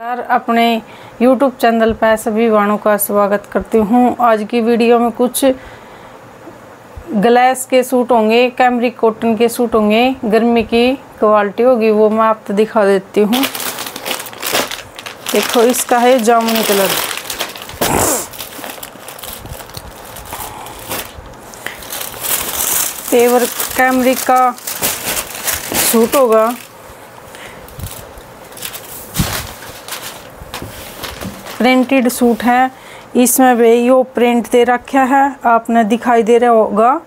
यार अपने YouTube channel पर सभी वाणों का स्वागत करती हूँ। आज की वीडियो में कुछ ग्लास के सूट होंगे कैमरिक कॉटन के सूट होंगे, गर्मी की क्वालिटी होगी, वो मैं आपको दिखा देती हूँ। देखो, इसका है जामुनी कलर। पेवर कैमरिक का सूट होगा। प्रिंटेड सूट है। इसमें भी यो प्रिंट दे रखा है। आपने दिखाई दे रहा होगा।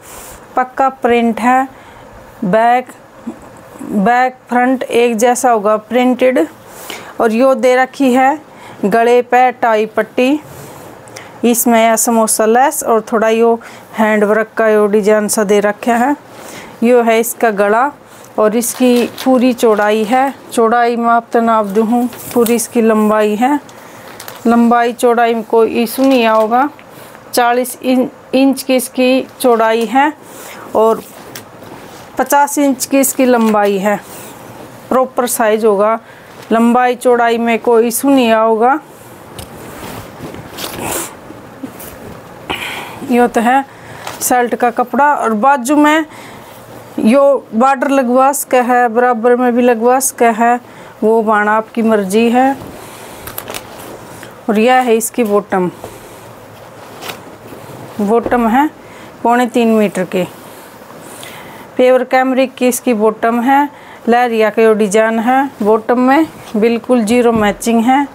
पक्का प्रिंट है। बैक बैक फ्रंट एक जैसा होगा प्रिंटेड। और यो दे रखी है गले पे टाई पट्टी। इसमें यह समोसा लेस और थोड़ा यो हैंड वर्क का यो डिज़ाइन सा दे रखा है। यो है इसका गला और इसकी पूरी चौड़ाई है। चौड़ाई मैं आपको नाप दूँ, पूरी इसकी लंबाई है। लंबाई चौड़ाई में कोई इशू नहीं आओगा 40 इंच की इसकी चौड़ाई है और 50 इंच की इसकी लंबाई है। प्रॉपर साइज़ होगा। लंबाई चौड़ाई में कोई इशू नहीं आओगा यो तो है शर्ट का कपड़ा और बाजू में यो बॉर्डर लगवा सका है, बराबर में भी लगवा सका है। वो बाना आपकी मर्ज़ी है। और यह है इसकी बॉटम। बॉटम है पौने तीन मीटर के। पेवर कैमरिक की इसकी बॉटम है, लहरिया का डिज़ाइन है, बॉटम में बिल्कुल ज़ीरो मैचिंग है।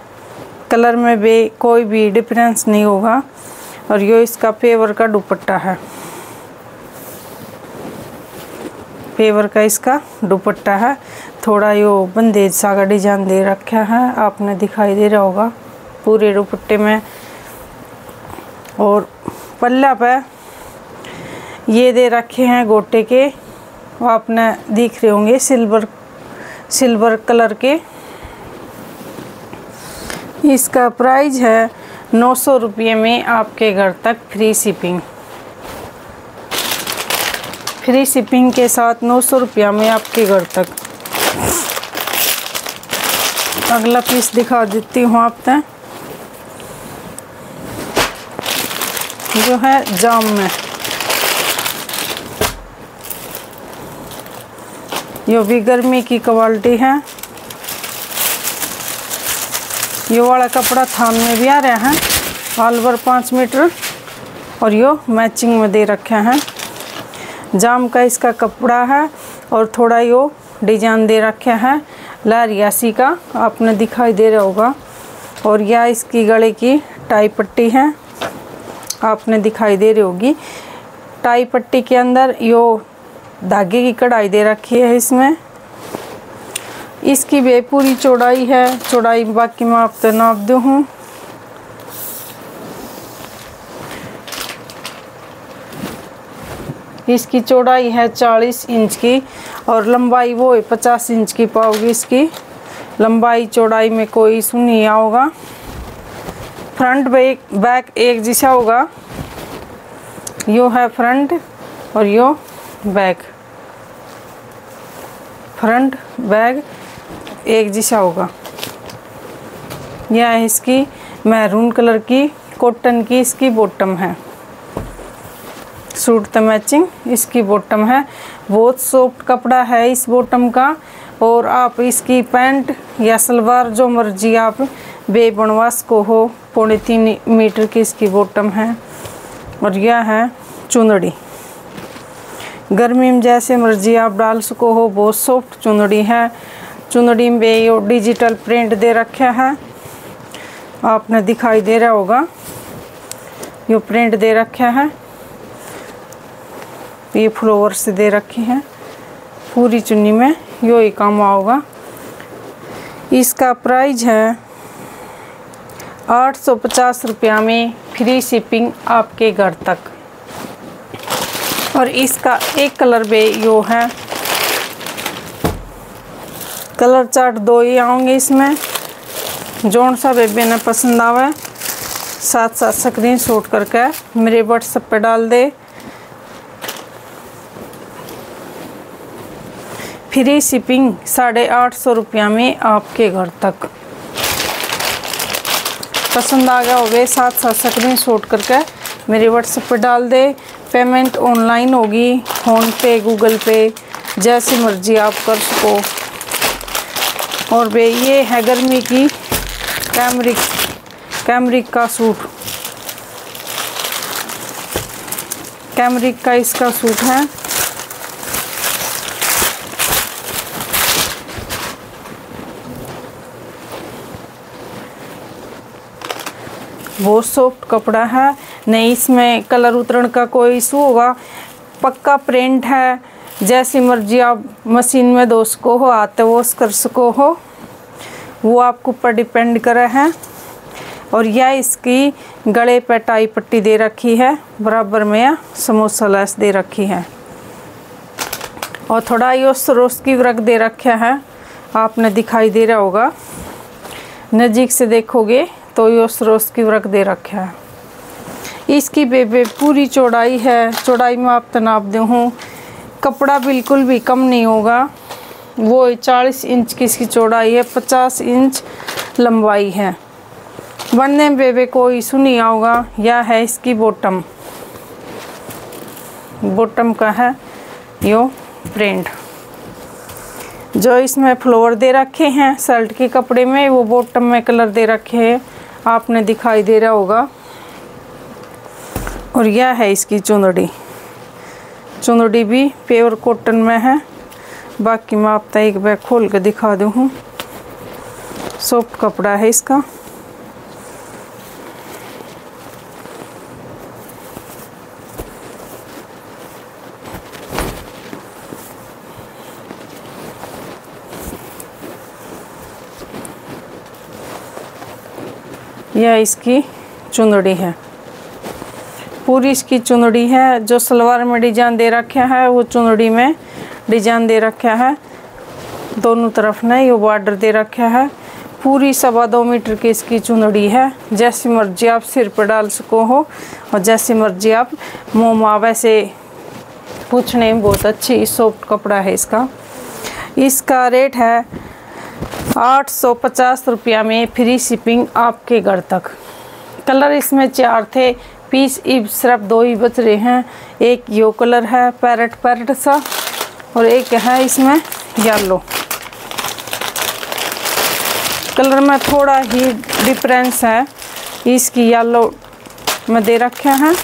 कलर में भी कोई भी डिफरेंस नहीं होगा और यो इसका पेवर का दुपट्टा है। पेवर का इसका दुपट्टा है। थोड़ा यो बंदेज सा डिज़ाइन दे रखा है, आपने दिखाई दे रहा होगा। पूरे दुपट्टे में। और पल्ला पे ये दे रखे हैं गोटे के। वो आपने दिख रहे होंगे सिल्वर सिल्वर कलर के। इसका प्राइस है नौ सौ रुपये में आपके घर तक फ्री शिपिंग। फ्री शिपिंग के साथ नौ सौ रुपया में आपके घर तक। अगला पीस दिखा देती हूँ आप तक जो है जाम में यो भी गर्मी की क्वालिटी है। ये वाला कपड़ा थान में भी आ रहा है ऑल ओवर पाँच मीटर, और यो मैचिंग में दे रखे हैं। जाम का इसका कपड़ा है, और थोड़ा यो डिज़ाइन दे रखे हैं। लारियासी का आपने दिखाई दे रहा होगा, और यह इसकी गले की टाई पट्टी है। आपने दिखाई दे रही होगी। टाई पट्टी के अंदर यो धागे की कढ़ाई दे रखी है इसमें। इसकी भी पूरी चौड़ाई है। चौड़ाई बाकी मैं आप तो नाप दू। हूँ इसकी चौड़ाई है 40 इंच की और लंबाई वो है 50 इंच की पाओगी इसकी। लंबाई चौड़ाई में कोई नहीं आओगा फ्रंट बैक बैक एक जैसा होगा। यो है फ्रंट और यो बैक। फ्रंट, बैक एक जैसा होगा। यह है इसकी मैरून कलर की, कॉटन की इसकी बॉटम है। सूट तो मैचिंग, इसकी बॉटम है। बहुत सॉफ्ट कपड़ा है इस बॉटम का और आप इसकी पैंट या सलवार जो मर्ज़ी आप बे बनवास को हो, पौने तीन मीटर की इसकी बॉटम है और यह है चुंदड़ी गर्मी में जैसे मर्ज़ी आप डाल सको हो, बहुत सॉफ्ट चुंदड़ी है। चुंदड़ी में ये डिजिटल प्रिंट दे रखा है। आपने दिखाई दे रहा होगा, यो प्रिंट दे रखा है। ये फ्लोवर से दे रखे हैं। पूरी चुन्नी में यो ही काम आओगा इसका प्राइस है आठ सौ पचास रुपया में फ्री शिपिंग आपके घर तक। और इसका एक कलर भी यो है। कलर चार्ट दो ही आओगे इसमें। जोन सा बेबे ने पसंद आवे। साथ साथ स्क्रीन शॉट करके मेरे व्हाट्सएप पे डाल दे। फ्री शिपिंग साढ़े आठ सौ रुपया में आपके घर तक। पसंद आ गया हो वे साथ साथ स्क्रीन शॉट करके। मेरे व्हाट्सएप पर डाल दे। पेमेंट ऑनलाइन होगी। फ़ोन पे गूगल पे, जैसी मर्ज़ी आप कर सको। और वे ये है गर्मी की कैमरिक कैमरिक का सूट कैमरिक का इसका सूट है। बहुत सॉफ्ट कपड़ा है। नहीं इसमें कलर उतरण का कोई इशू होगा। पक्का प्रिंट है। जैसी मर्ज़ी आप मशीन में दो सको हो, आते वॉश कर सको हो, वो आपके ऊपर डिपेंड करे है। और यह इसकी गले पे टाई पट्टी दे रखी है, बराबर में समोसा लैस दे रखी है। और थोड़ा योस रोस की व्रक दे रखा है। आपने दिखाई दे रहा होगा। नज़दीक से देखोगे तो योस रोस की व्रक दे रखा है। इसकी बेबे पूरी चौड़ाई है, चौड़ाई में आप तनाव दे हूँ। कपड़ा बिल्कुल भी कम नहीं होगा। वो 40 इंच की इसकी चौड़ाई है 50 इंच लंबाई है। बनने में बेबे को इशू नहीं आओगा यह है इसकी बॉटम। बॉटम का है यो प्रिंट जो इसमें फ्लोर दे रखे हैं, शर्ट के कपड़े में, वो बॉटम में कलर दे रखे हैं। आपने दिखाई दे रहा होगा। और यह है इसकी चुंदड़ी चुंदड़ी भी प्योर कॉटन में है। बाकी मैं आप एक बैग खोल कर दिखा दूँ। सॉफ्ट कपड़ा है इसका। यह इसकी चुंदड़ी है। पूरी इसकी चुंदड़ी है, जो सलवार में डिज़ाइन दे रखा है, वो चुंदड़ी में डिज़ाइन दे रखा है। दोनों तरफ़ ने ये बॉर्डर दे रखा है। पूरी सवा दो मीटर की इसकी चुंदड़ी है। जैसी मर्ज़ी आप सिर पर डाल सको हो, और जैसी मर्ज़ी आप मोमा वैसे पूछने में बहुत अच्छी सॉफ्ट कपड़ा है इसका। इसका रेट है आठ सौ पचास रुपया में फ्री शिपिंग आपके घर तक। कलर इसमें चार थे, पीस इब सिर्फ़ दो ही बच रहे हैं। एक यो कलर है, पैरट पैरट सा, और एक है इसमें येलो। कलर में थोड़ा ही डिफरेंस है। इसकी येलो में दे रखे हैं।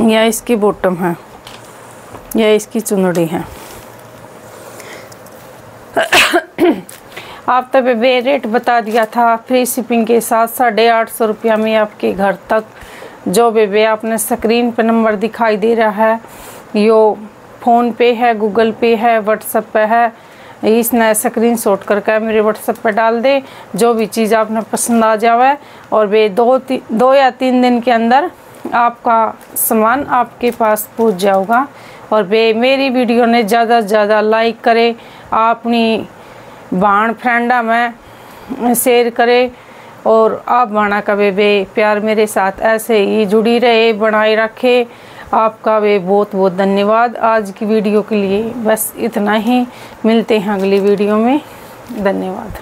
यह इसकी बॉटम है यह इसकी चुनड़ी है। आप तब वे रेट बता दिया था फ्री शिपिंग के साथ साढ़े आठ सौ रुपया में आपके घर तक जो बेबे आपने स्क्रीन पर नंबर दिखाई दे रहा है। यो फ़ोन पे है गूगल पे है व्हाट्सएप पे है। इस इसने स्क्रीन शॉट करके मेरे व्हाट्सएप पे डाल दे, जो भी चीज़ आपने पसंद आ जावे। और वे दो दो या तीन दिन के अंदर आपका सामान आपके पास पहुँच जाऊगा। और वे मेरी वीडियो ने ज़्यादा से ज़्यादा लाइक करे अपनी बाण फ्रेंडा में शेयर करे और आप बाणा का वे वे प्यार मेरे साथ ऐसे ही जुड़ी रहे, बनाए रखे। आपका वे बहुत बहुत धन्यवाद आज की वीडियो के लिए। बस इतना ही। मिलते हैं अगली वीडियो में। धन्यवाद।